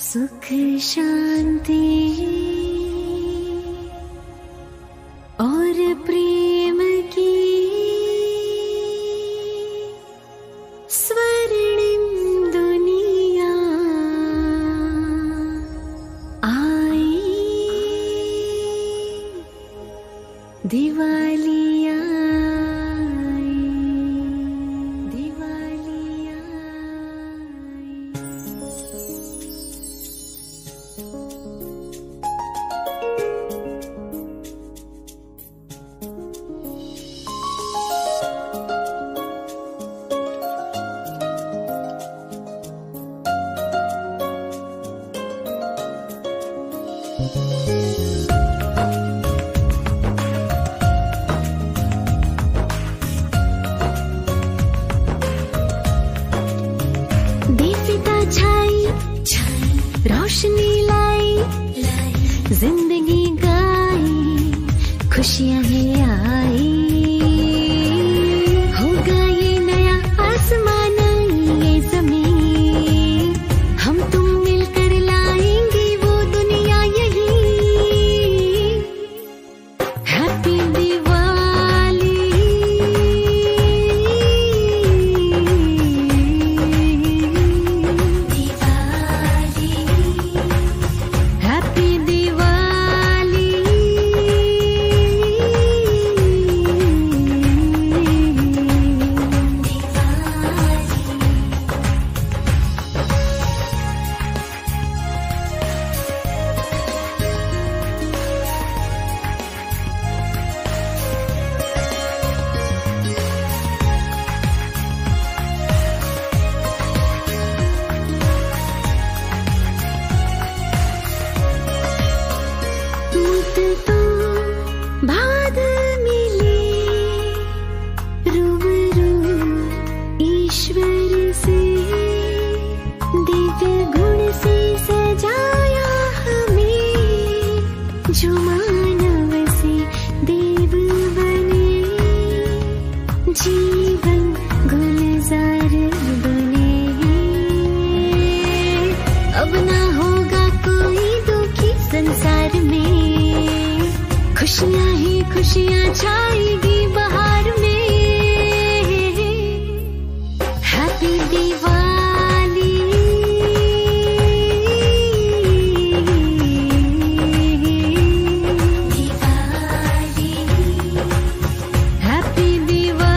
सुख शान्ति और प्रेम की स्वर्णिम दुनिया आई। दिवाली रोशनी लाई ज़िंदगी गाई खुशियाँ है आई। संसार में। खुशियाँ ही खुशियाँ छाएगी बाहर में। हैप्पी दिवाली। दिवाली। हैप्पी दिवाली।